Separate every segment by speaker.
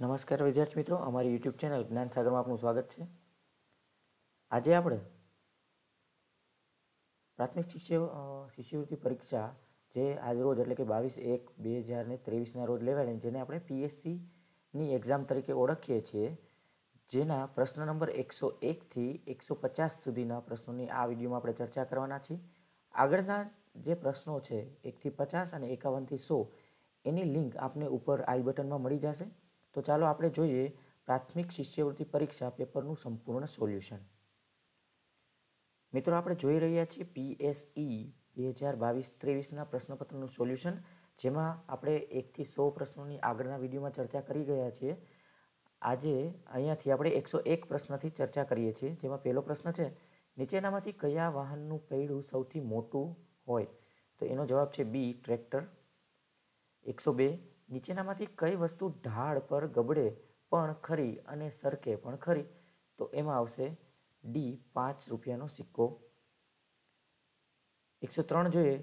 Speaker 1: નમસ્કાર વિદ્યાર્થી મિત્રો, અમારી યુટ્યુબ ચેનલ જ્ઞાન સાગરમાં આપનું સ્વાગત છે. આજે આપણે પ્રાથમિક શિષ્ય શિષ્યવૃત્તિ પરીક્ષા જે આજરોજ એટલે કે બાવીસ એક બે હજાર ને ત્રેવીસના રોજ લેવાયેલી જેને આપણે પીએસસીની એક્ઝામ તરીકે ઓળખીએ છીએ, જેના પ્રશ્ન નંબર એકસો એકથી એકસો પચાસ સુધીના પ્રશ્નોની આ વિડીયોમાં આપણે ચર્ચા કરવાના છીએ. આગળના જે પ્રશ્નો છે એકથી પચાસ અને એકાવનથી સો, એની લિંક આપને ઉપર આઈ બટનમાં મળી જશે. તો ચાલો આપણે જોઈએ પ્રાથમિક શિષ્યવૃત્તિ પરીક્ષા પેપરનું સંપૂર્ણ સોલ્યુશન. મિત્રો, આપણે જોઈ રહ્યા છીએ પીએસઈ બે હજાર બાવીસ ત્રેવીસના પ્રશ્નપત્રનું સોલ્યુશન, જેમાં આપણે એકથી સો પ્રશ્નોની આગળના વિડીયોમાં ચર્ચા કરી ગયા છીએ. આજે અહીંયાથી આપણે એકસો એક પ્રશ્નથી ચર્ચા કરીએ છીએ, જેમાં પહેલો પ્રશ્ન છે, નીચેનામાંથી કયા વાહનનું પૈડું સૌથી મોટું હોય? તો એનો જવાબ છે બી, ટ્રેક્ટર. એકસો બે નીચેનામાંથી કઈ વસ્તુ ઢાળ પર ગબડે પણ ખરી અને સરકે પણ ખરી, તો એમાં આવશે ડી પાંચ રૂપિયાનો સિક્કો. એકસો ત્રણ જોઈએ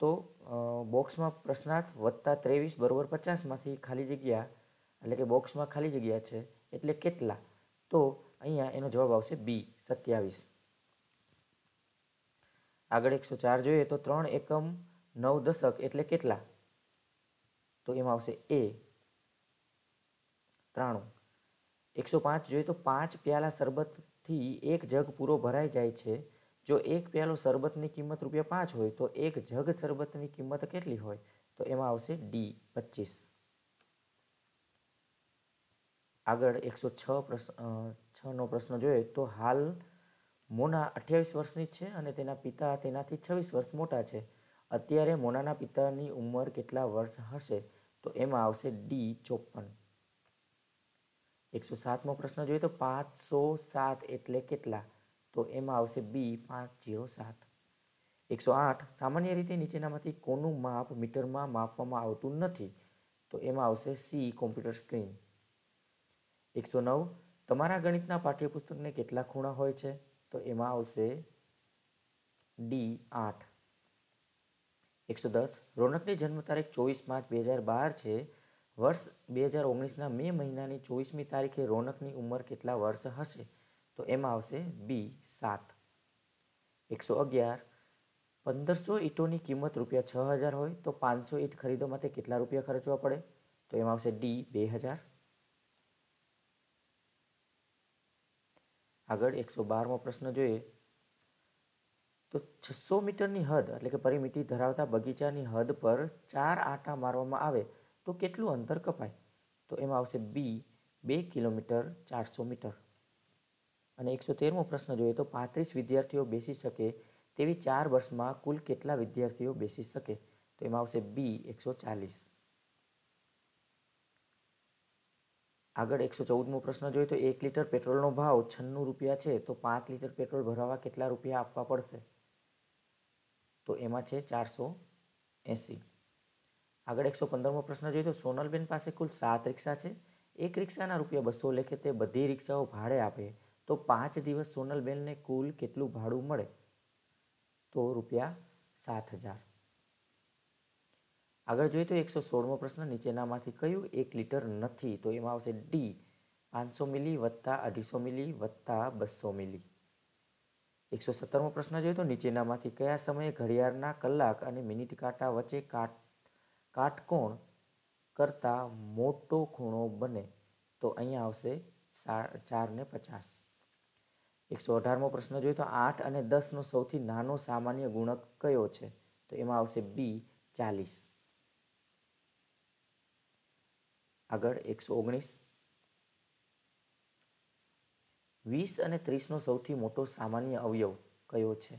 Speaker 1: તો બોક્સમાં પ્રશ્નાર્થ વત્તા ત્રેવીસ બરોબર પચાસમાંથી ખાલી જગ્યા, એટલે કે બોક્સમાં ખાલી જગ્યા છે, એટલે કેટલા? તો અહીંયા એનો જવાબ આવશે બી સત્યાવીસ. આગળ એકસો ચાર જોઈએ તો ત્રણ એકમ નવ દશક એટલે કેટલા? તો એમાં આવશે એ ત્રાણું. એકસો પાંચ જોઈએ તો પાંચ પ્યાલા શરબતથી એક જગ પૂરો ભરાઈ જાય છે. જો એક પ્યાલો શરબતની કિંમત રૂપિયા પાંચ હોય તો એક જગ શરબતની કિંમત કેટલી હોય? તો એમાં આવશે ડી, પચીસ. આગળ એકસો છ પ્રશ્ન છનો પ્રશ્ન જોઈએ તો હાલ મોના અઠ્યાવીસ વર્ષની છે અને તેના પિતા તેનાથી છવ્વીસ વર્ષ મોટા છે. અત્યારે મોનાના પિતાની ઉંમર કેટલા વર્ષ હશે તો એમાં આવશે ડી ચોપન એકસો સાતમો પ્રશ્ન જોઈએ તો પાંચસો સાત એટલે કેટલા? તો એમાં આવશે બી પાંચ જીરો સાત. એકસો આઠ, સામાન્ય રીતે નીચેનામાંથી કોનું માપ મીટરમાં માપવામાં આવતું નથી? તો એમાં આવશે સી કોમ્પ્યુટર સ્ક્રીન. એકસો નવ, તમારા ગણિતના પાઠ્યપુસ્તકને કેટલા ખૂણા હોય છે? તો એમાં આવશે ડી આઠ. એકસો દસ. રોનકની જન્મ તારીખ ચોવીસ માર્ચ બે હજાર બાર છે. વર્ષ બે હજાર ઓગણીસના મે મહિનાની ચોવીસમી તારીખે રોનકની ઉંમર કેટલા વર્ષ હશે? તો એમાં આવશે બી સાત. એકસો અગિયાર. પંદરસો ઈંટોની કિંમત રૂપિયા છ હજાર હોય તો પાંચસો ઈંટ ખરીદવા માટે કેટલા રૂપિયા ખર્ચવા પડે? તો એમાં આવશે ડી બે હજાર. આગળ એકસો બારમો પ્રશ્ન જોઈએ. છસો મીટરની હદ, એટલે કે પરિમિતિ ધરાવતા બગીચાની હદ પર ચાર આંટા મારવામાં આવે, તો કેટલું અંતર કપાય? તો એમાં આવશે બી, બે કિલોમીટર ચારસો મીટર. અને એકસો તેરમો પ્રશ્ન જોઈએ તો પાંત્રીસ વિદ્યાર્થીઓ બેસી શકે તેવી ચાર વર્ષમાં કુલ કેટલા વિદ્યાર્થીઓ બેસી શકે? તો એમાં આવશે બી એકસો ચાલીસ. આગળ એકસો ચૌદમો પ્રશ્ન જોઈએ તો એક લીટર પેટ્રોલનો ભાવ છન્નું રૂપિયા છે, તો પાંચ લીટર પેટ્રોલ ભરાવવા કેટલા રૂપિયા આપવા પડશે? તો એમાં છે ચારસો એંસી. આગળ એકસો પંદરમો પ્રશ્ન જોઈએ તો સોનલબેન પાસે કુલ સાત રિક્ષા છે. એક રિક્ષાના રૂપિયા બસો લેખે તે બધી રિક્ષાઓ ભાડે આપે. તો પાંચ દિવસ સોનલબેનને કુલ કેટલું ભાડું મળે? તો રૂપિયા સાત હજાર. આગળ જોઈએ તો એકસો સોળમો પ્રશ્ન નીચેનામાંથી કયું એક લીટર નથી? તો એમાં આવશે ડી, પાંચસો મિલી વત્તા અઢીસો મિલી વત્તા બસો મિલી. એકસો સત્તરમો પ્રશ્ન જોઈએ તો નીચેનામાંથી કયા સમયે ઘડિયાળના કલાક અને મિનિટ કાંટા વચ્ચે કાટ, કાટકોણ કરતાં મોટો ખૂણો બને? તો અહીંયા આવશે ચાર ને પચાસ. એકસો અઢારમો પ્રશ્ન જોઈએ તો આઠ અને દસનો સૌથી નાનો સામાન્ય ગુણક કયો છે? તો એમાં આવશે બી ચાલીસ. આગળ એકસો ઓગણીસ. વીસ અને ત્રીસનો સૌથી મોટો સામાન્ય અવયવ કયો છે?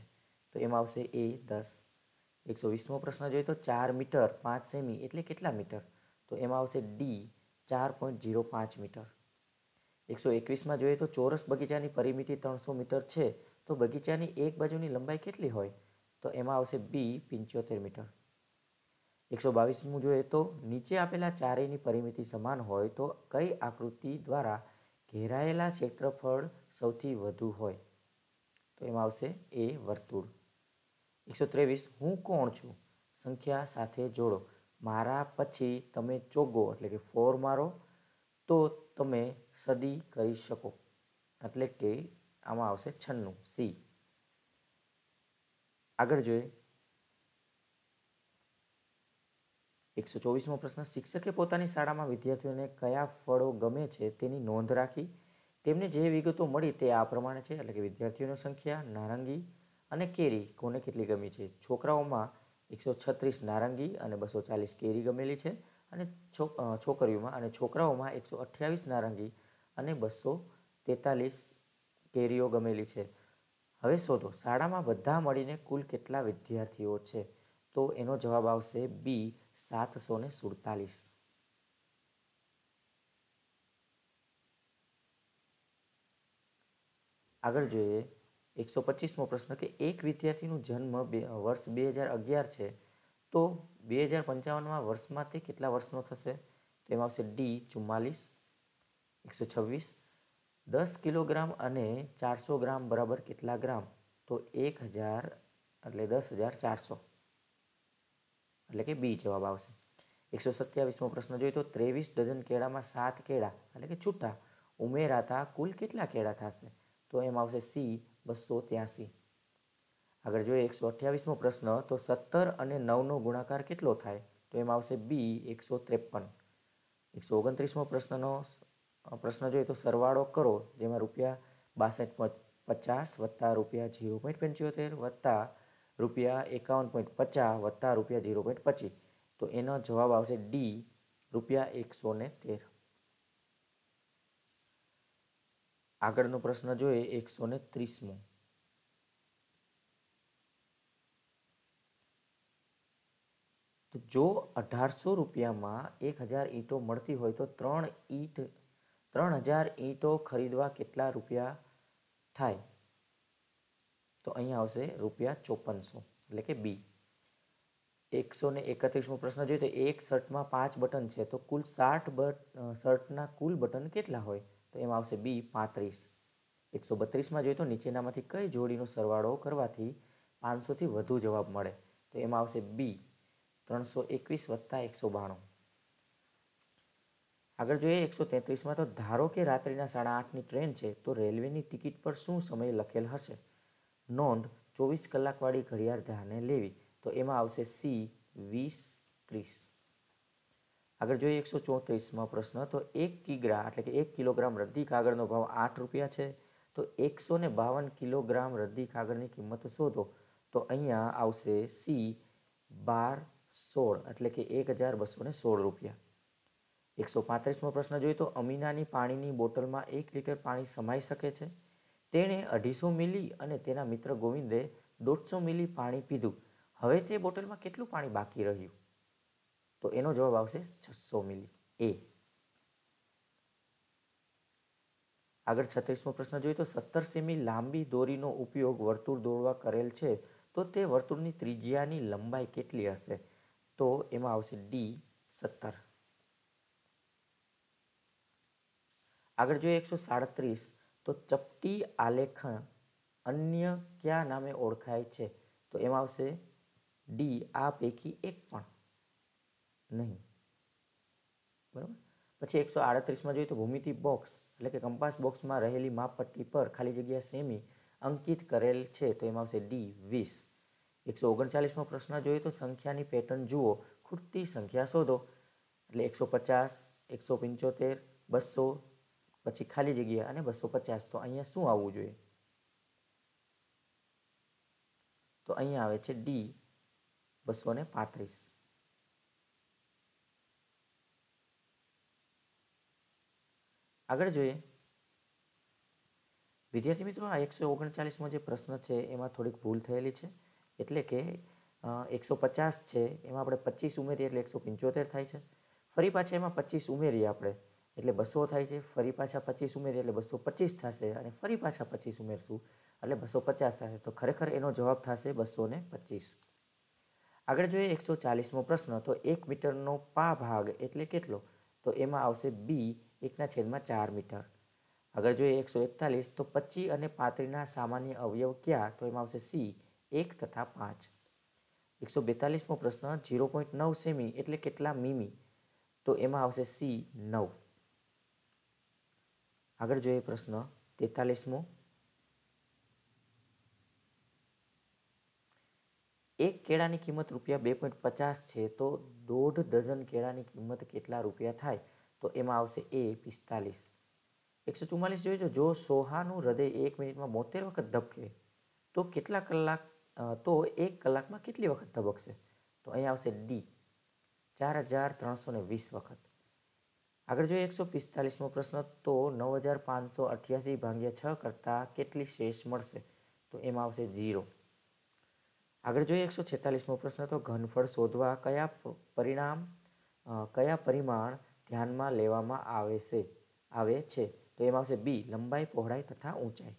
Speaker 1: તો એમાં આવશે એ, દસ. એકસો વીસમો પ્રશ્ન જોઈએ તો ચાર મીટર પાંચ સેમી એટલે કેટલા મીટર? તો એમાં આવશે ડી, ચાર પોઈન્ટ જીરો પાંચ મીટર. એકસો એકવીસમાં જોઈએ તો ચોરસ બગીચાની પરિમિતિ ત્રણસો મીટર છે, તો બગીચાની એક બાજુની લંબાઈ કેટલી હોય? તો એમાં આવશે બી, પંચોતેર મીટર. એકસો બાવીસમું જોઈએ તો નીચે આપેલા ચારેયની પરિમિતિ સમાન હોય તો કઈ આકૃતિ દ્વારા ઘેરાયેલા ક્ષેત્રફળ સૌથી વધુ હોય. તો એમાં આવશે એ વર્તુળ. એકસો ત્રેવીસ, હું કોણ છું? સંખ્યા સાથે જોડો. મારા પછી તમે ચોગો એટલે કે ફોર મારો, તો તમે સદી કરી શકો. એટલે કે આમાં આવશે છન્નું, સી. આગળ જોઈએ. એકસો ચોવીસમો પ્રશ્ન, શિક્ષકે પોતાની શાળામાં વિદ્યાર્થીઓને કયા ફળો ગમે છે તેની નોંધ રાખી. તેમને જે વિગતો મળી તે આ પ્રમાણે છે, એટલે કે વિદ્યાર્થીઓની સંખ્યા, નારંગી અને કેરી, કોને કેટલી ગમી છે? છોકરાઓમાં એકસો છત્રીસ નારંગી અને બસો ચાલીસ કેરી ગમેલી છે અને છોકરીઓમાં અને છોકરાઓમાં એકસો અઠ્યાવીસ નારંગી અને બસો તેતાલીસ કેરીઓ ગમેલી છે. હવે શોધો, શાળામાં બધા મળીને કુલ કેટલા વિદ્યાર્થીઓ છે? તો એનો જવાબ આવશે બી સાતસો ને સુડતાલીસ. આગળ જોઈએ, એકસો પચીસમો પ્રશ્ન કે એક વિદ્યાર્થીનું જન્મ બે, વર્ષ બે હજાર અગિયાર છે, તો બે હજાર પંચાવનમાં વર્ષમાં તે કેટલા વર્ષનો થશે? તેમાં આવશે ડી ચુમ્માલીસ, એકસો છવ્વીસ. દસ કિલોગ્રામ અને ચારસો ગ્રામ બરાબર કેટલા ગ્રામ? તો એક હજાર એટલે દસ હજાર ચારસો. એટલે કે બી જવાબ આવશે. એકસો સત્યાવીસમો પ્રશ્ન જોઈએ તો ત્રેવીસ ડઝન કેળામાં સાત કેળા એટલે કે છૂટા ઉમેરાતા કુલ કેટલા કેળા થશે? તો એમ આવશે સી બસો ત્યાસી. આગળ જોઈએ એકસો અઠ્યાવીસમો પ્રશ્ન, તો સત્તર અને નવનો ગુણાકાર કેટલો થાય? તો એમાં આવશે બી એકસો ત્રેપન. એકસો ઓગણત્રીસમો પ્રશ્નનો પ્રશ્ન જોઈએ તો સરવાળો કરો, જેમાં રૂપિયા બાસઠ પચાસ વત્તા રૂપિયા ઝીરો પોઈન્ટ પંચોતેર વત્તા રૂપિયા એકાવન પોઈન્ટ પચાસ વત્તા રૂપિયા ઝીરો પોઈન્ટ પચીસ. તો એનો જવાબ આવશે ડી રૂપિયા એકસો ને તેર. આગળનો પ્રશ્ન જોઈએ, એકસો ને ત્રીસમો. તો જો અઢારસો રૂપિયામાં એક હજાર ઈંટો મળતી હોય તો ત્રણ ઈંટ, ત્રણ હજાર ઈંટો ખરીદવા કેટલા રૂપિયા થાય? તો અહીંયા આવશે રૂપિયા ચોપનસો, એટલે કે બી. એકસો ને એકત્રીસમો પ્રશ્ન જોઈએ તો એક શર્ટમાં પાંચ બટન છે, તો કુલ સાઠ બટ શર્ટના કુલ બટન કેટલા હોય? તો એમાં આવશે બી પાંત્રીસ. એકસો બત્રીસમાં જોઈએ તો નીચેનામાંથી કઈ જોડીનો સરવાળો કરવાથી પાંચસોથી વધુ જવાબ મળે. તો એમાં આવશે બી ત્રણસો એકવીસ વત્તા એકસો બાણું. આગળ જોઈએ એકસો તેત્રીસમાં તો ધારો કે રાત્રિના સાડા આઠની ટ્રેન છે, તો રેલવેની ટિકિટ પર શું સમય લખેલ હશે? નોંધ ચોવીસ કલાકવાળી ઘડિયાળ ધ્યાને લેવી. તો એમાં આવશે સી વીસ ત્રીસ. આગળ જોઈએ એકસો ચોત્રીસમાં પ્રશ્ન. તો એક કિગ્રા એટલે કે એક કિલોગ્રામ રદ્દી કાગળનો ભાવ આઠ રૂપિયા છે. તો એકસો ને બાવન કિલોગ્રામ રદ્દી કાગળની કિંમત શોધો. તો અહીંયા આવશે સી બાર સોળ એટલે કે એક હજાર બસો સોળ રૂપિયા. એકસો પાંત્રીસમો પ્રશ્ન જોઈએ તો અમીનાની પાણીની બોટલમાં એક લીટર પાણી સમાઈ શકે છે? તેણે અઢીસો મિલી અને તેના મિત્ર ગોવિંદે દોઢસો મિલી પાણી પીધું. હવે તે બોટલમાં કેટલું પાણી બાકી રહ્યું? તો એનો જવાબ આવશે છસો મિલી. એ. આગળ છત્રીસમો પ્રશ્ન જોઈએ તો સત્તર સેમી લાંબી દોરીનો ઉપયોગ વર્તુળ દોરવા કરેલ છે તો તે વર્તુળની ત્રિજ્યાની લંબાઈ કેટલી હશે? તો એમાં આવશે ડી સત્તર. આગળ જોઈએ એકસો સાડત્રીસ. તો ચપટી આલેખન અન્ય કયા નામે ઓળખાય છે? તો એમાં આવશે ડી, આ પૈકી એક પણ. નહીં. બરાબર? પછી એકસો આડત્રીસમાં જોઈએ તો ભૂમિતિ બોક્સ, એટલે કે કંપાસ બોક્સમાં રહેલી માપપટ્ટી પર ખાલી જગ્યા સેમી અંકિત કરેલ છે. તો એમાં આવશે ડી, વીસ. એકસો ઓગણચાલીસમાં પ્રશ્ન જોઈએ તો સંખ્યાની પેટર્ન જુઓ. ખૂટતી સંખ્યા શોધો. એટલે એકસો પચાસ, એકસો પંચોતેર, બસો પછી ખાલી જગ્યા અને બસો પચાસ. તો અહીંયા શું આવવું જોઈએ? તો અહીંયા આવે છે ડી બસો ને પાંત્રીસ. આગળ જોઈએ. વિદ્યાર્થી મિત્રો, આ એકસો ઓગણચાલીસમો જે પ્રશ્ન છે, એમાં થોડીક ભૂલ થયેલી છે. એટલે કે એકસો પચાસ છે, એમાં આપણે પચીસ ઉમેરીએ એટલે એકસો પંચોતેર થાય છે. ફરી પાછા એમાં પચીસ ઉમેરીએ આપણે. એટલે બસો થાય છે, ફરી પાછા પચીસ ઉમેરીએ એટલે બસો પચીસ થશે અને ફરી પાછા પચીસ ઉમેરશું એટલે બસો પચાસ થશે. તો ખરેખર એનો જવાબ થશે બસો ને પચીસ. આગળ જોઈએ એકસો ચાલીસમો પ્રશ્ન. તો એક મીટરનો પા ભાગ એટલે કેટલો? તો એમાં આવશે બી એકના છેદમાં ચાર મીટર. આગળ જોઈએ એકસો એકતાલીસ. તો પચી અને પાંત્રીના સામાન્ય અવયવ ક્યાં? તો એમાં આવશે સી એક તથા પાંચ. એકસો બેતાલીસમો પ્રશ્ન. ઝીરો પોઈન્ટ નવ સેમી એટલે કેટલા મીમી? તો એમાં આવશે સી નવ. આગળ જોઈએ પ્રશ્ન તેતાલીસમો. એક કેળાની કિંમત રૂપિયા બે પોઈન્ટ પચાસ છે તો દોઢ ડઝન કેળાની કિંમત કેટલા રૂપિયા થાય? તો એમાં આવશે એ પિસ્તાલીસ. એકસો ચુમ્માલીસ જોઈજો જો સોહાનું હૃદય એક મિનિટમાં બોતેર વખત ધબકે, તો કેટલા કલાક તો એક કલાકમાં કેટલી વખત ધબકશે? તો અહીંયા આવશે ડી, ચાર હજાર ત્રણસો ને વીસ વખત. આગળ જોઈએ એકસો પિસ્તાલીસમો પ્રશ્ન, તો નવ હજાર પાંચસો અઠ્યાસી ભાગ્યા છ કરતાં કેટલી શેષ મળશે? તો એમાં આવશે ઝીરો. આગળ જોઈએ એકસો છેતાલીસમો પ્રશ્ન, તો ઘનફળ શોધવા કયા પરિણામ કયા પરિમાણ ધ્યાનમાં લેવામાં આવે છે? આવે છે. તો એમાં આવશે બી, લંબાઈ, પહોળાઈ તથા ઊંચાઈ.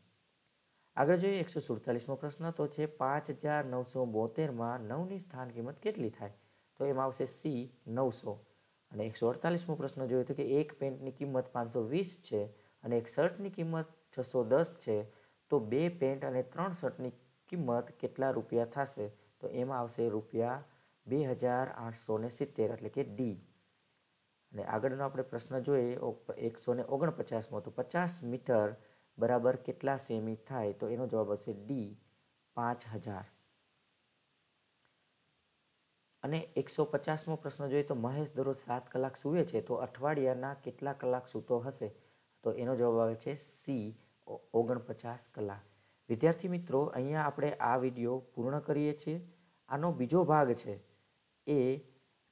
Speaker 1: આગળ જોઈએ એકસો સુડતાલીસમો પ્રશ્ન, તો છે પાંચ હજાર નવસો બોતેરમાં નવની સ્થાન કિંમત કેટલી થાય? તો એમાં આવશે સી, નવસો. અને એકસો અડતાલીસમો પ્રશ્ન જોયો હતો કે એક પેન્ટની કિંમત પાંચસો વીસ છે અને એક શર્ટની કિંમત છસો દસ છે, તો બે પેન્ટ અને ત્રણ શર્ટની કિંમત કેટલા રૂપિયા થશે? તો એમાં આવશે રૂપિયા બે હજાર આઠસો ને સિત્તેર એટલે કે ડી અને આગળનો આપણે પ્રશ્ન જોઈએ એકસો ને ઓગણપચાસમાં. તો પચાસ મીટર બરાબર કેટલા સેમી થાય? તો એનો જવાબ આવશે ડી પાંચ હજાર. અને એકસો પચાસમો પ્રશ્ન જોઈએ તો મહેશ દરરોજ સાત કલાક સૂવે છે તો અઠવાડિયાના કેટલા કલાક સૂતો હશે? તો એનો જવાબ આવે છે સી ઓગણપચાસ કલાક. વિદ્યાર્થી મિત્રો, અહીંયા આપણે આ વીડિયો પૂર્ણ કરીએ છીએ. આનો બીજો ભાગ છે એ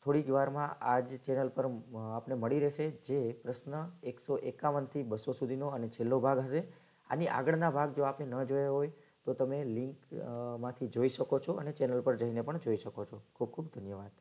Speaker 1: થોડીક વારમાં આ જ ચેનલ પર આપણે મળી રહેશે જે પ્રશ્ન એકસો એકાવનથી બસો સુધીનો અને છેલ્લો ભાગ હશે. આની આગળના ભાગ જો આપણે ન જોયા હોય તો તમે લિંકમાંથી જોઈ શકો છો અને ચેનલ પર જઈને પણ જોઈ શકો છો. ખૂબ ખૂબ ધન્યવાદ.